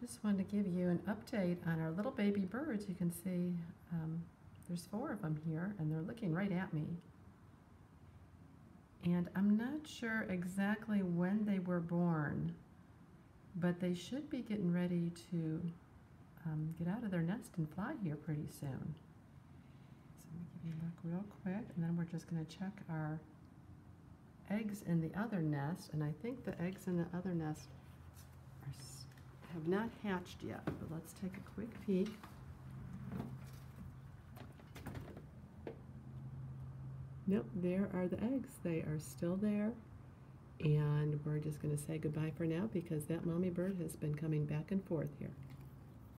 Just wanted to give you an update on our little baby birds. You can see um, there's four of them here and they're looking right at me. And I'm not sure exactly when they were born, but they should be getting ready to um, get out of their nest and fly here pretty soon. So let me give you a look real quick and then we're just going to check our eggs in the other nest. And I think the eggs in the other nest have not hatched yet, but let's take a quick peek. Nope, there are the eggs. They are still there. And we're just going to say goodbye for now because that mommy bird has been coming back and forth here.